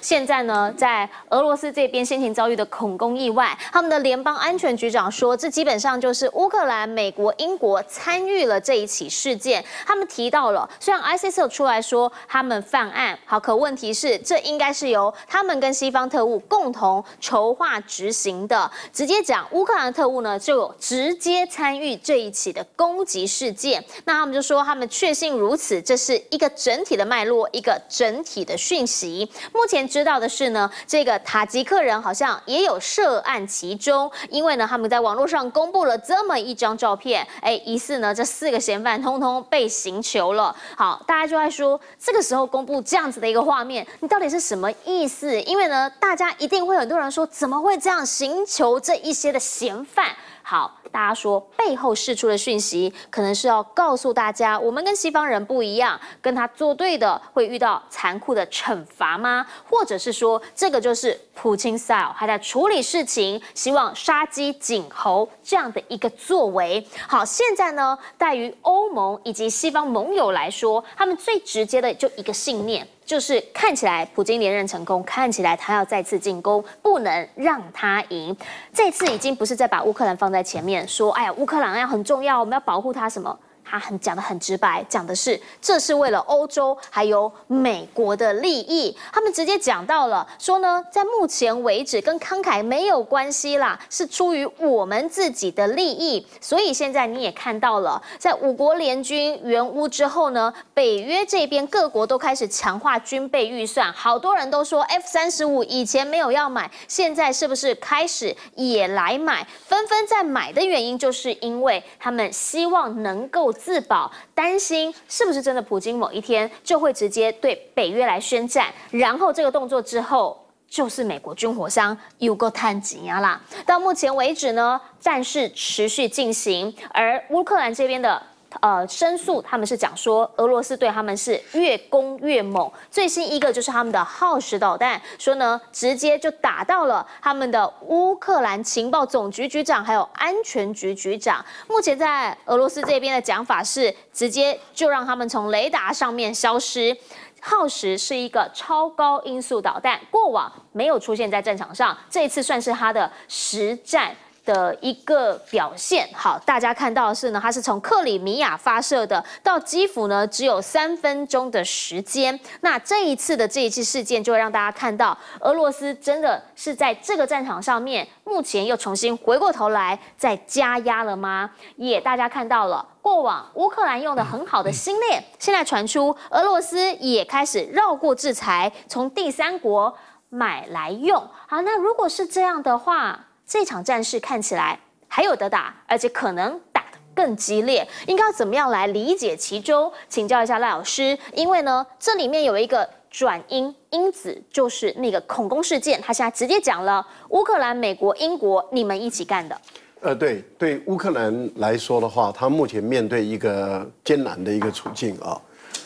现在呢，在俄罗斯这边先前遭遇的恐攻意外，他们的联邦安全局长说，这基本上就是乌克兰、美国、英国参与了这一起事件。他们提到了，虽然 ISIS 出来说他们犯案，好，可问题是这应该是由他们跟西方特务共同筹划执行的。直接讲，乌克兰特务呢就有直接参与这一起的攻击事件。那他们就说，他们确信如此，这是一个整体的脉络，一个整体的讯息。目前知道的是呢，这个塔吉克人好像也有涉案其中，因为呢，他们在网络上公布了这么一张照片，哎，疑似呢这四个嫌犯通通被刑求了。好，大家就在说，这个时候公布这样子的一个画面，你到底是什么意思？因为呢，大家一定会很多人说，怎么会这样刑求这一些的嫌犯？好，大家说背后释出的讯息，可能是要告诉大家，我们跟西方人不一样，跟他作对的会遇到残酷的惩罚吗？或者是说，这个就是普京 style，还在处理事情，希望杀鸡儆猴这样的一个作为。好，现在呢，对于欧盟以及西方盟友来说，他们最直接的就一个信念。就是看起来普京连任成功，看起来他要再次进攻，不能让他赢。这次已经不是在把乌克兰放在前面，说哎呀乌克兰要很重要，我们要保护他什么。他很讲的很直白，讲的是这是为了欧洲还有美国的利益。他们直接讲到了，说呢，在目前为止跟慷慨没有关系啦，是出于我们自己的利益。所以现在你也看到了，在五国联军援乌之后呢，北约这边各国都开始强化军备预算。好多人都说 F 三十五以前没有要买，现在是不是开始也来买？纷纷在买的原因，就是因为他们希望能够。自保，担心是不是真的？普京某一天就会直接对北约来宣战，然后这个动作之后就是美国军火商有个探紧呀啦。到目前为止呢，战事持续进行，而乌克兰这边的。呃，申诉他们是讲说，俄罗斯对他们是越攻越猛。最新一个就是他们的耗时导弹，说呢，直接就打到了他们的乌克兰情报总局局长，还有安全局局长。目前在俄罗斯这边的讲法是，直接就让他们从雷达上面消失。耗时是一个超高音速导弹，过往没有出现在战场上，这一次算是它的实战。的一个表现，好，大家看到的是呢，它是从克里米亚发射的，到基辅呢只有三分钟的时间。那这一次的这一次事件，就会让大家看到，俄罗斯真的是在这个战场上面，目前又重新回过头来再加压了吗？也大家看到了，过往乌克兰用的很好的星链，现在传出俄罗斯也开始绕过制裁，从第三国买来用。好，那如果是这样的话，这场战事看起来还有得打，而且可能打得更激烈，应该要怎么样来理解其中？请教一下赖老师，因为呢，这里面有一个转因因子，就是那个恐攻事件，他现在直接讲了乌克兰、美国、英国你们一起干的。呃，对，对乌克兰来说的话，他目前面对一个艰难的一个处境啊，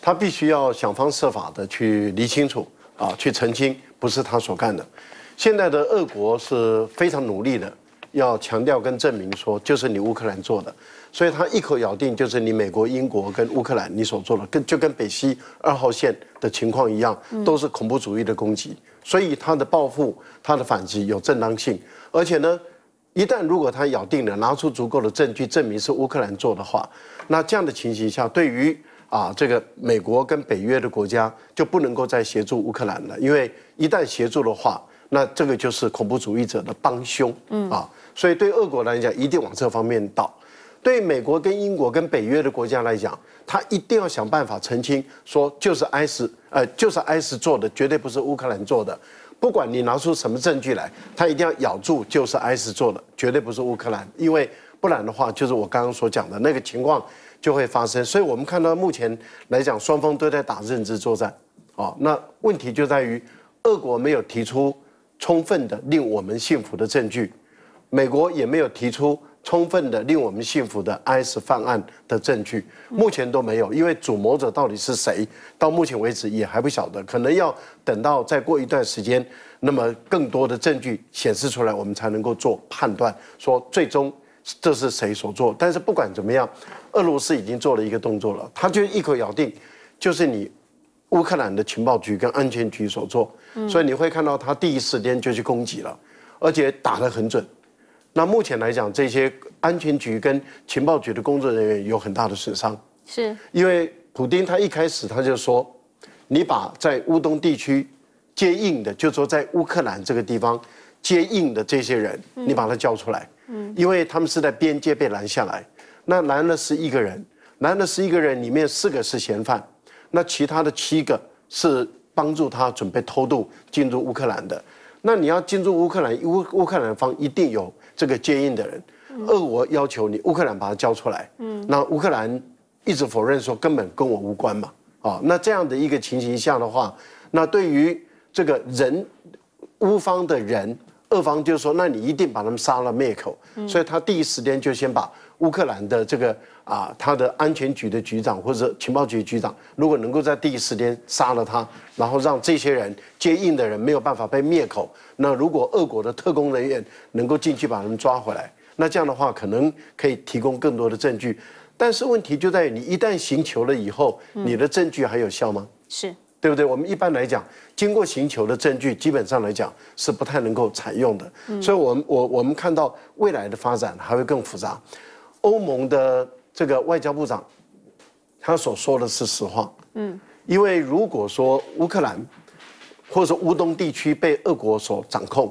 他必须要想方设法的去理清楚啊，去澄清不是他所干的。现在的俄国是非常努力的，要强调跟证明说，就是你乌克兰做的，所以他一口咬定就是你美国、英国跟乌克兰你所做的，跟就跟北溪二号线的情况一样，都是恐怖主义的攻击，所以他的报复、他的反击有正当性，而且呢，一旦如果他咬定了，拿出足够的证据证明是乌克兰做的话，那这样的情形下，对于啊这个美国跟北约的国家就不能够再协助乌克兰了，因为一旦协助的话。那这个就是恐怖主义者的帮凶，嗯啊，所以对俄国来讲，一定往这方面倒；对美国跟英国跟北约的国家来讲，他一定要想办法澄清，说就是 IS，呃，就是 IS 做的，绝对不是乌克兰做的。不管你拿出什么证据来，他一定要咬住就是 IS 做的，绝对不是乌克兰，因为不然的话，就是我刚刚所讲的那个情况就会发生。所以我们看到目前来讲，双方都在打认知作战，哦，那问题就在于俄国没有提出。充分的令我们信服的证据，美国也没有提出充分的令我们信服的 IS 犯案的证据，目前都没有，因为主谋者到底是谁，到目前为止也还不晓得，可能要等到再过一段时间，那么更多的证据显示出来，我们才能够做判断，说最终这是谁所做。但是不管怎么样，俄罗斯已经做了一个动作了，他就一口咬定，就是你乌克兰的情报局跟安全局所做，所以你会看到他第一时间就去攻击了，而且打得很准。那目前来讲，这些安全局跟情报局的工作人员有很大的损伤，是。因为普丁他一开始他就说，你把在乌东地区接应的，就说在乌克兰这个地方接应的这些人，你把他叫出来，嗯，因为他们是在边界被拦下来，那拦了十一个人，拦了十一个人里面四个是嫌犯，那其他的七个是帮助他准备偷渡进入乌克兰的，那你要进入乌克兰，乌乌克兰方一定有。这个接应的人，俄国要求你乌克兰把他交出来，嗯，那乌克兰一直否认说根本跟我无关嘛，啊，那这样的一个情形下的话，那对于这个人乌方的人，俄方就说，那你一定把他们杀了灭口，所以他第一时间就先把乌克兰的这个啊，他的安全局的局长或者情报局局长，如果能够在第一时间杀了他，然后让这些人接应的人没有办法被灭口。那如果俄国的特工人员能够进去把他们抓回来，那这样的话可能可以提供更多的证据。但是问题就在于你一旦行求了以后，你的证据还有效吗？是对不对？我们一般来讲，经过寻求的证据，基本上来讲是不太能够采用的。所以，我们我我们看到未来的发展还会更复杂。欧盟的这个外交部长，他所说的是实话。嗯，因为如果说乌克兰。或者乌东地区被俄国所掌控，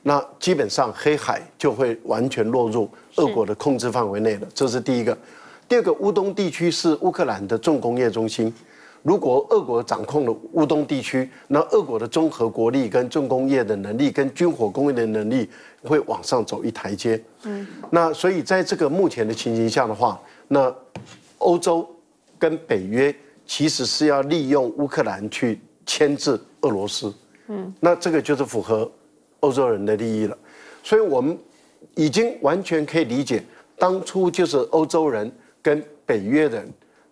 那基本上黑海就会完全落入俄国的控制范围内了。这是第一个。第二个，乌东地区是乌克兰的重工业中心。如果俄国掌控了乌东地区，那俄国的综合国力、跟重工业的能力、跟军火工业的能力会往上走一台阶。嗯。那所以在这个目前的情形下的话，那欧洲跟北约其实是要利用乌克兰去。牵制俄罗斯，嗯，那这个就是符合欧洲人的利益了，所以我们已经完全可以理解，当初就是欧洲人跟北约人。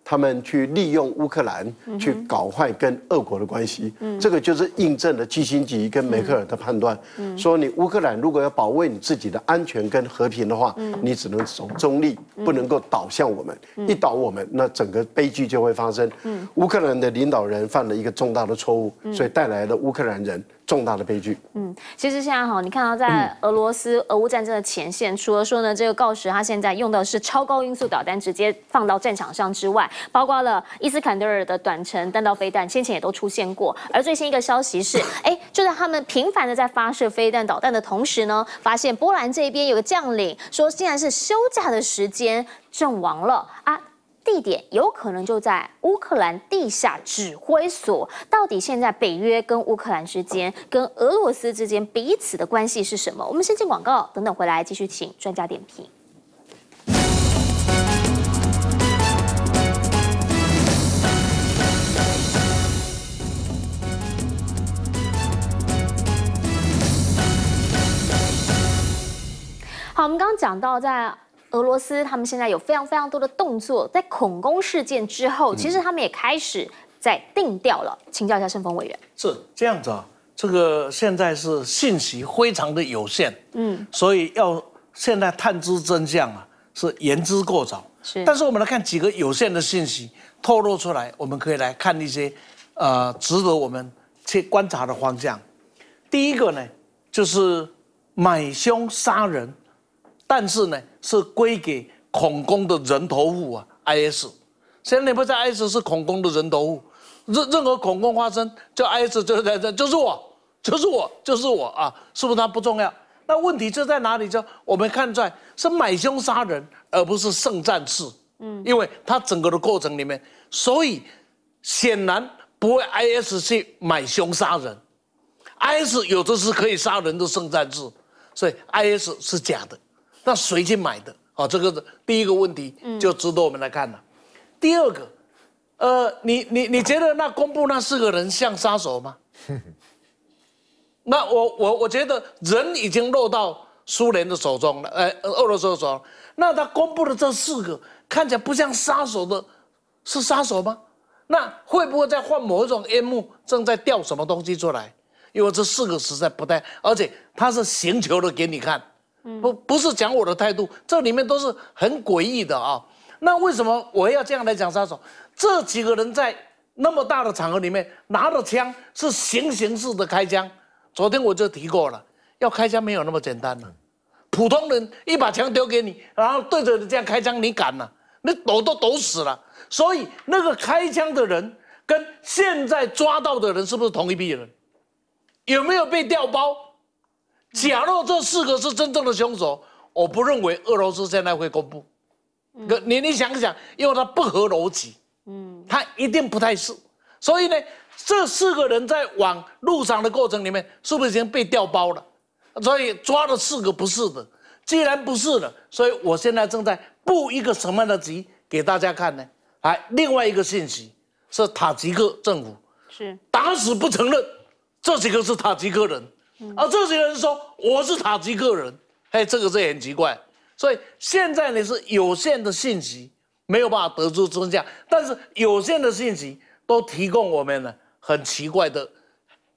他们去利用乌克兰去搞坏跟俄国的关系，这个就是印证了基辛格跟梅克尔的判断，说你乌克兰如果要保卫你自己的安全跟和平的话，你只能走中立，不能够倒向我们。一倒我们，那整个悲剧就会发生。乌克兰的领导人犯了一个重大的错误，所以带来了乌克兰人。重大的悲剧。嗯，其实现在哈，你看到在俄罗斯俄乌战争的前线，除了说呢，这个锆石它现在用的是超高音速导弹直接放到战场上之外，包括了伊斯坎德尔的短程弹道飞弹，先前也都出现过。而最新一个消息是，哎，就在他们频繁的在发射飞弹导弹的同时呢，发现波兰这边有个将领说，竟然是休假的时间阵亡了啊。地点有可能就在乌克兰地下指挥所。到底现在北约跟乌克兰之间、跟俄罗斯之间彼此的关系是什么？我们先进广告，等等回来继续请专家点评。好，我们刚刚讲到在。俄罗斯他们现在有非常非常多的动作，在恐攻事件之后，其实他们也开始在定调了。请教一下盛峰委员，是这样子啊？这个现在是信息非常的有限，嗯，所以要现在探知真相啊，是言之过早。是，但是我们来看几个有限的信息透露出来，我们可以来看一些呃值得我们去观察的方向。第一个呢，就是买凶杀人。但是呢，是归给恐攻的人头户啊，IS。现在你不在 IS 是恐攻的人头户，任任何恐攻发生，就 IS 就在这，就是我，就是我，就是我啊，是不是它不重要？那问题就在哪里？就我们看出来是买凶杀人，而不是圣战士。嗯，因为它整个的过程里面，所以显然不会 IS 去买凶杀人，IS 有的是可以杀人的圣战士，所以 IS 是假的。那谁去买的？好，这个第一个问题就值得我们来看了。第二个，呃，你你你觉得那公布那四个人像杀手吗？那我我我觉得人已经落到苏联的手中了，呃，俄罗斯手中。那他公布的这四个看起来不像杀手的，是杀手吗？那会不会在换某一种烟幕，正在掉什么东西出来？因为这四个实在不太，而且他是寻求的给你看。不不是讲我的态度，这里面都是很诡异的啊。那为什么我要这样来讲杀手？这几个人在那么大的场合里面拿着枪是行刑式的开枪。昨天我就提过了，要开枪没有那么简单了。普通人一把枪丢给你，然后对着你这样开枪，你敢吗？你抖都抖死了。所以那个开枪的人跟现在抓到的人是不是同一批人？有没有被调包？假若这四个是真正的凶手，我不认为俄罗斯现在会公布。你你想想，因为它不合逻辑，嗯，它一定不太是。所以呢，这四个人在往路上的过程里面，是不是已经被调包了？所以抓了四个不是的。既然不是了，所以我现在正在布一个什么样的局给大家看呢？来，另外一个信息是塔吉克政府是打死不承认这几个是塔吉克人，而这些人说我是塔吉克人，哎，这个是很奇怪。所以现在你是有限的信息，没有办法得出真相，但是有限的信息都提供我们呢很奇怪的、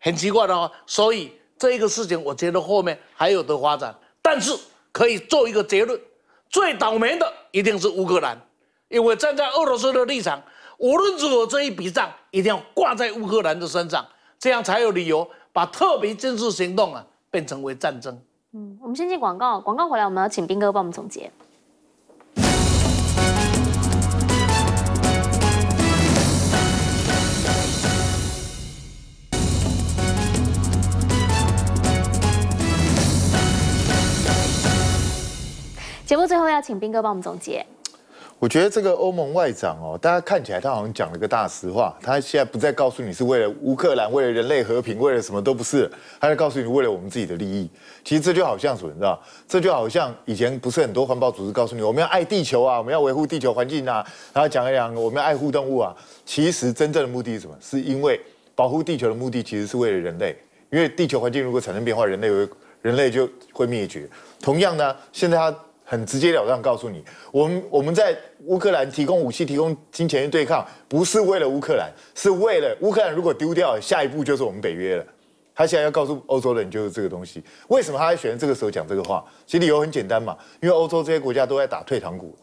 很奇怪的话，所以这个事情我觉得后面还有的发展，但是可以做一个结论：最倒霉的一定是乌克兰，因为站在俄罗斯的立场，无论如何这一笔账一定要挂在乌克兰的身上，这样才有理由把特别军事行动啊变成为战争。嗯，我们先进广告，广告回来我们要请兵哥帮我们总结。节目最后要请兵哥帮我们总结。我觉得这个欧盟外长哦，大家看起来他好像讲了个大实话，他现在不再告诉你是为了乌克兰、为了人类和平、为了什么都不是，他在告诉你为了我们自己的利益。其实这就好像什么，你知道？这就好像以前不是很多环保组织告诉你我们要爱地球啊，我们要维护地球环境啊，然后讲一讲我们要爱护动物啊。其实真正的目的是什么？是因为保护地球的目的其实是为了人类，因为地球环境如果产生变化，人类会人类就会灭绝。同样呢，现在他。很直截了当告诉你，我们我们在乌克兰提供武器、提供金钱去对抗，不是为了乌克兰，是为了乌克兰如果丢掉，下一步就是我们北约了。他现在要告诉欧洲人就是这个东西。为什么他在选这个时候讲这个话？其实理由很简单嘛，因为欧洲这些国家都在打退堂鼓。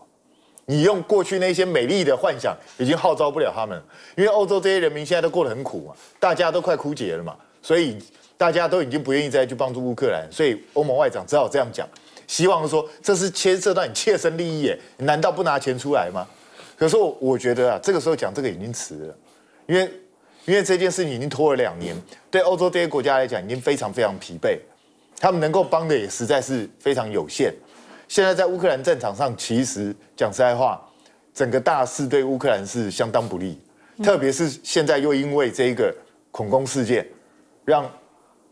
你用过去那些美丽的幻想，已经号召不了他们。因为欧洲这些人民现在都过得很苦嘛，大家都快枯竭了嘛，所以大家都已经不愿意再去帮助乌克兰，所以欧盟外长只好这样讲。希望说这是牵涉到你切身利益耶，难道不拿钱出来吗？可是我觉得啊，这个时候讲这个已经迟了，因为因为这件事情已经拖了两年，对欧洲这些国家来讲已经非常非常疲惫，他们能够帮的也实在是非常有限。现在在乌克兰战场上，其实讲实在话，整个大势对乌克兰是相当不利，特别是现在又因为这一个恐攻事件，让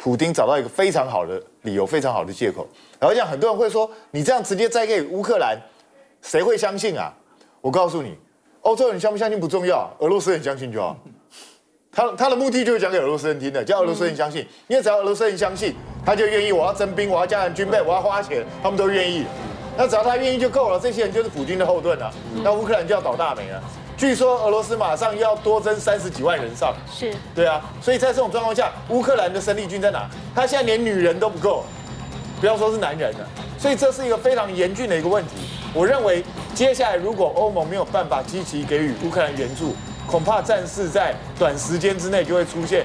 普京找到一个非常好的理由，非常好的借口。然后讲，很多人会说，你这样直接再给乌克兰，谁会相信啊？我告诉你，欧洲人相不相信不重要，俄罗斯人相信就好。他他的目的就是讲给俄罗斯人听的，叫俄罗斯人相信，因为只要俄罗斯人相信，他就愿意。我要征兵，我要加强军备，我要花钱，他们都愿意。那只要他愿意就够了，这些人就是普京的后盾啊。那乌克兰就要倒大霉了。据说俄罗斯马上要多增三十几万人上，是对啊。所以在这种状况下，乌克兰的生力军在哪？他现在连女人都不够。不要说是男人了，所以这是一个非常严峻的一个问题。我认为接下来如果欧盟没有办法积极给予乌克兰援助，恐怕战事在短时间之内就会出现。